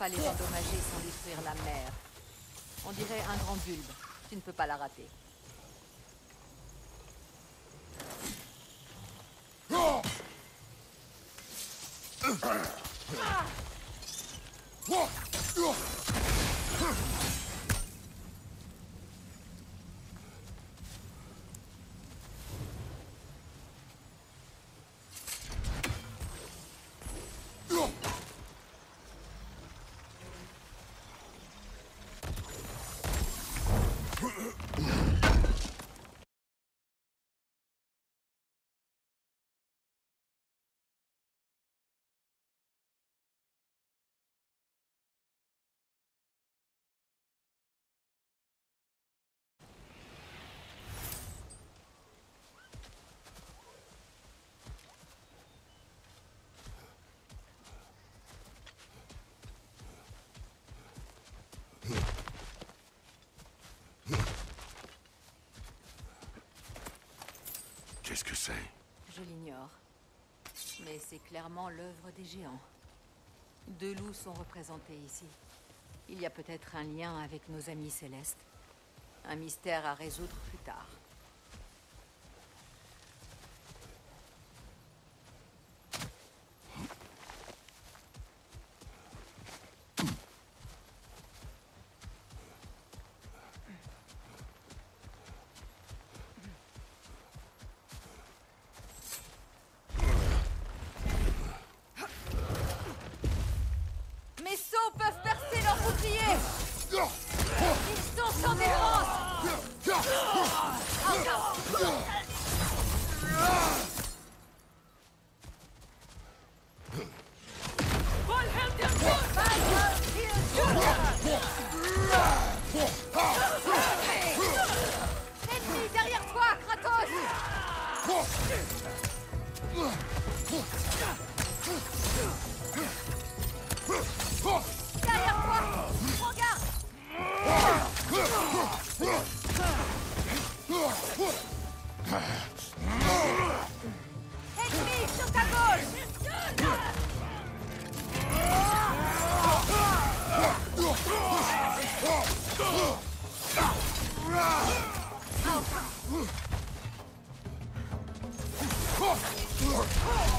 pas les endommager sans détruire la mer. On dirait un grand bulbe. Tu ne peux pas la rater. Ah. Huh? Qu'est-ce que c'est Je l'ignore. Mais c'est clairement l'œuvre des géants. Deux loups sont représentés ici. Il y a peut-être un lien avec nos amis célestes. Un mystère à résoudre plus tard. Zobacz!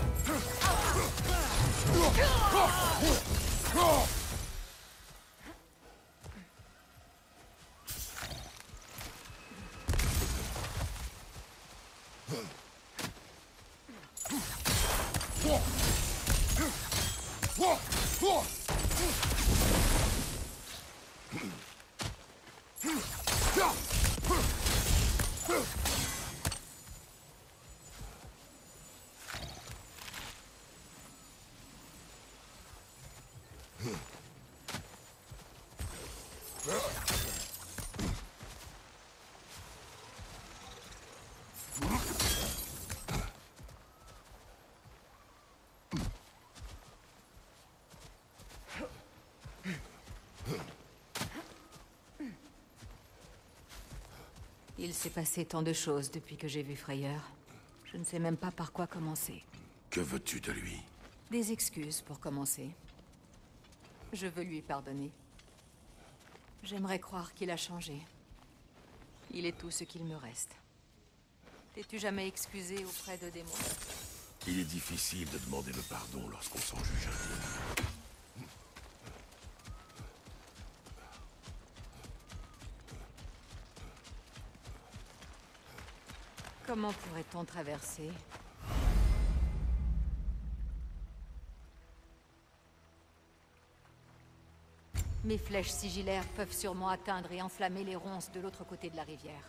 Whoa! Il s'est passé tant de choses depuis que j'ai vu frayeur Je ne sais même pas par quoi commencer. Que veux-tu de lui Des excuses pour commencer. Je veux lui pardonner. J'aimerais croire qu'il a changé. Il est tout ce qu'il me reste. T'es-tu jamais excusé auprès de démons Il est difficile de demander le pardon lorsqu'on s'en juge un Comment pourrait-on traverser Mes flèches sigillaires peuvent sûrement atteindre et enflammer les ronces de l'autre côté de la rivière.